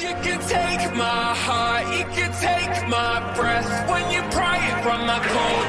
You can take my heart, you can take my breath when you pry it from my core.